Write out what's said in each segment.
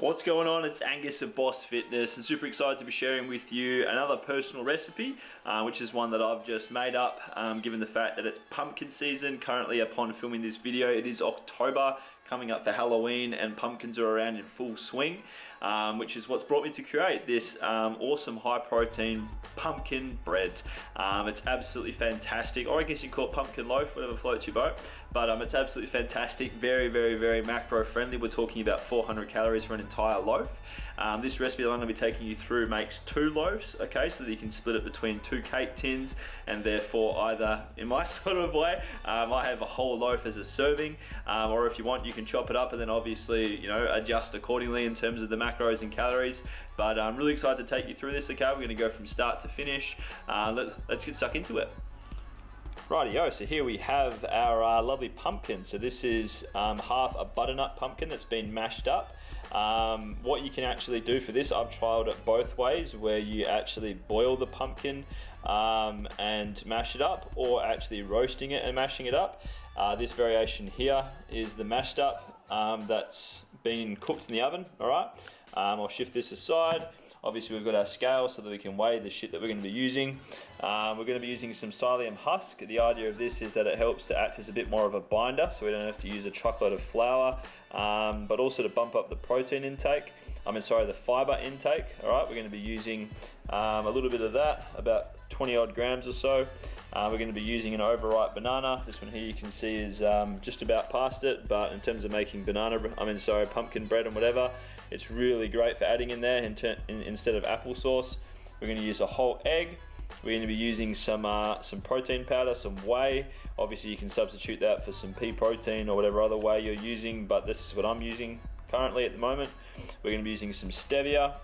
What's going on? It's Angus of Boss Fitness and super excited to be sharing with you another personal recipe, uh, which is one that I've just made up um, given the fact that it's pumpkin season. Currently upon filming this video, it is October coming up for Halloween and pumpkins are around in full swing, um, which is what's brought me to create this um, awesome high protein pumpkin bread. Um, it's absolutely fantastic, or I guess you call it pumpkin loaf, whatever floats your boat, but um, it's absolutely fantastic, very, very, very macro friendly. We're talking about 400 calories for an entire loaf. Um, this recipe that I'm to be taking you through makes two loaves, okay, so that you can split it between two cake tins and therefore either, in my sort of way, um, I have a whole loaf as a serving, um, or if you want, you can chop it up and then obviously, you know, adjust accordingly in terms of the macros and calories. But I'm really excited to take you through this, okay? We're going to go from start to finish. Uh, let, let's get stuck into it. Rightio, so here we have our uh, lovely pumpkin. So this is um, half a butternut pumpkin that's been mashed up. Um, what you can actually do for this, I've trialed it both ways, where you actually boil the pumpkin um, and mash it up, or actually roasting it and mashing it up. Uh, this variation here is the mashed up um, that's been cooked in the oven, all right? Um, I'll shift this aside. Obviously we've got our scale so that we can weigh the shit that we're going to be using. Um, we're going to be using some psyllium husk. The idea of this is that it helps to act as a bit more of a binder so we don't have to use a truckload of flour, um, but also to bump up the protein intake. I mean, sorry, the fiber intake. All right, we're going to be using um, a little bit of that, about 20 odd grams or so. Uh, we're going to be using an overripe banana. This one here you can see is um, just about past it, but in terms of making banana, I mean, sorry, pumpkin bread and whatever, it's really great for adding in there in in, instead of applesauce. We're going to use a whole egg. We're going to be using some uh, some protein powder, some whey. Obviously, you can substitute that for some pea protein or whatever other whey you're using, but this is what I'm using currently at the moment. We're going to be using some stevia.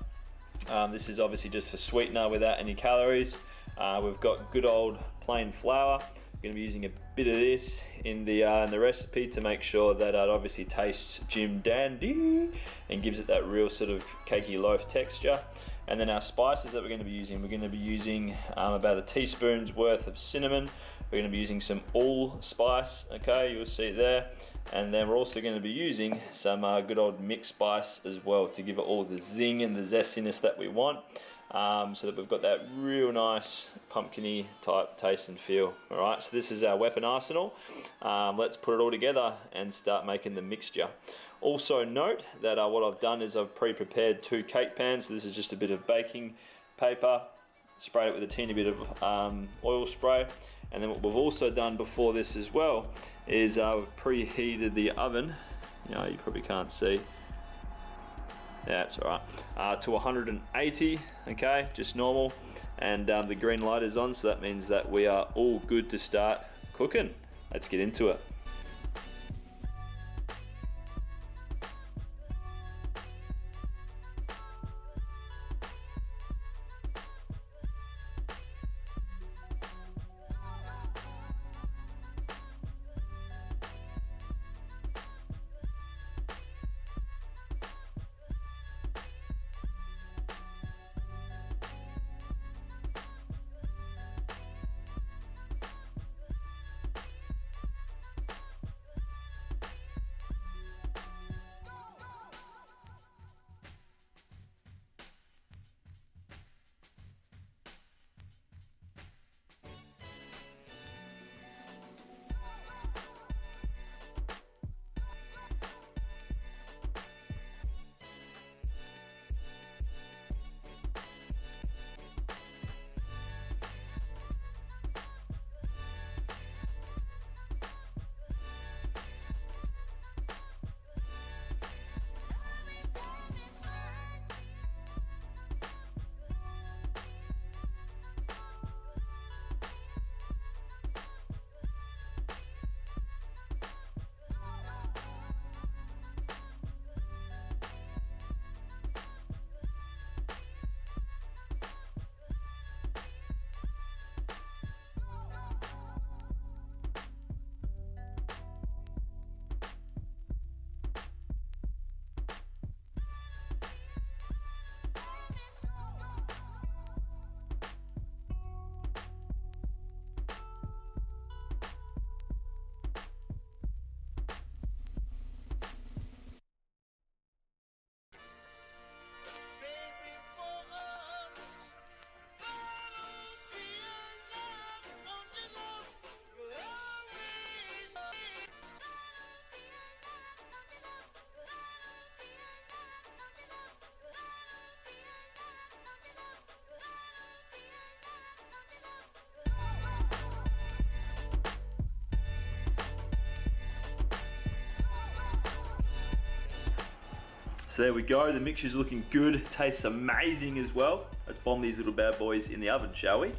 Um, this is obviously just for sweetener without any calories. Uh, we've got good old plain flour. We're going to be using a bit of this in the uh, in the recipe to make sure that it obviously tastes Jim Dandy and gives it that real sort of cakey loaf texture. And then our spices that we're going to be using, we're going to be using um, about a teaspoon's worth of cinnamon. We're going to be using some allspice, okay, you'll see there. And then we're also going to be using some uh, good old mixed spice as well to give it all the zing and the zestiness that we want um, so that we've got that real nice pumpkiny type taste and feel. All right, so this is our weapon arsenal. Um, let's put it all together and start making the mixture. Also note that uh, what I've done is I've pre-prepared two cake pans. So this is just a bit of baking paper, sprayed it with a teeny bit of um, oil spray. And then what we've also done before this as well is uh, we've preheated the oven. You know, you probably can't see yeah, it's all right. Uh, to 180, okay, just normal. And um, the green light is on, so that means that we are all good to start cooking. Let's get into it. There we go, the mixture's looking good, tastes amazing as well. Let's bomb these little bad boys in the oven, shall we?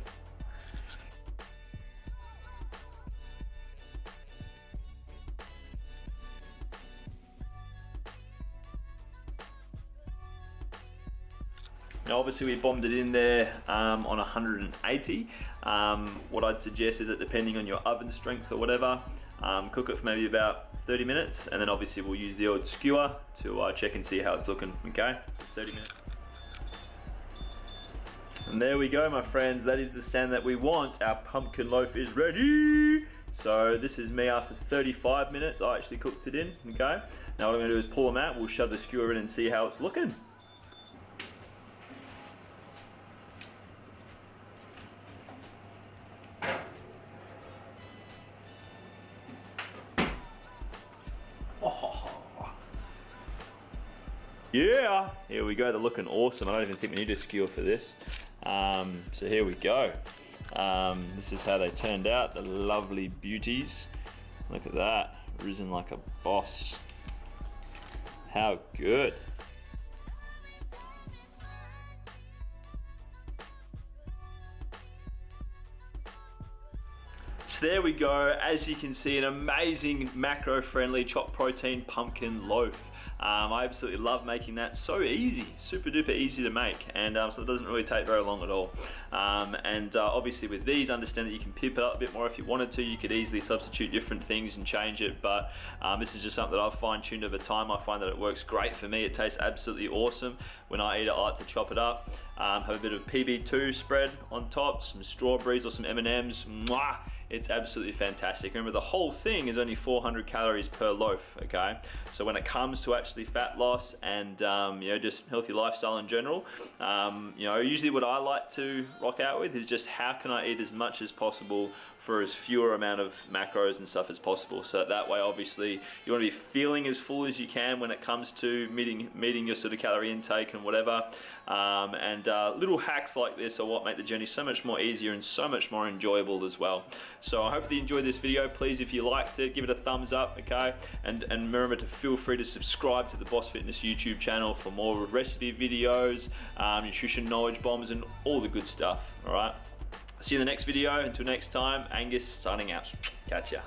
Now obviously we bombed it in there um, on 180. Um, what I'd suggest is that depending on your oven strength or whatever, um, cook it for maybe about 30 minutes and then obviously we'll use the old skewer to uh, check and see how it's looking, okay? 30 minutes. And there we go my friends, that is the stand that we want. Our pumpkin loaf is ready! So this is me after 35 minutes, I actually cooked it in, okay? Now what I'm gonna do is pull them out, we'll shove the skewer in and see how it's looking. Yeah, here we go. They're looking awesome. I don't even think we need a skewer for this. Um, so here we go. Um, this is how they turned out, the lovely beauties. Look at that, risen like a boss. How good. There we go. As you can see, an amazing macro-friendly chopped protein pumpkin loaf. Um, I absolutely love making that. So easy, super duper easy to make, and um, so it doesn't really take very long at all. Um, and uh, obviously with these, understand that you can pip it up a bit more if you wanted to. You could easily substitute different things and change it, but um, this is just something that I've fine-tuned over time. I find that it works great for me. It tastes absolutely awesome. When I eat it, I like to chop it up, um, have a bit of PB2 spread on top, some strawberries or some M&Ms. Mwah! It's absolutely fantastic. Remember, the whole thing is only 400 calories per loaf, okay? So when it comes to actually fat loss and, um, you know, just healthy lifestyle in general, um, you know, usually what I like to rock out with is just how can I eat as much as possible for as fewer amount of macros and stuff as possible. So that way, obviously, you want to be feeling as full as you can when it comes to meeting meeting your sort of calorie intake and whatever. Um, and uh, little hacks like this are what make the journey so much more easier and so much more enjoyable as well. So I hope that you enjoyed this video. Please, if you liked it, give it a thumbs up, okay? And, and remember to feel free to subscribe to the Boss Fitness YouTube channel for more recipe videos, um, nutrition knowledge bombs, and all the good stuff, all right? See you in the next video. Until next time, Angus signing out. Catch ya.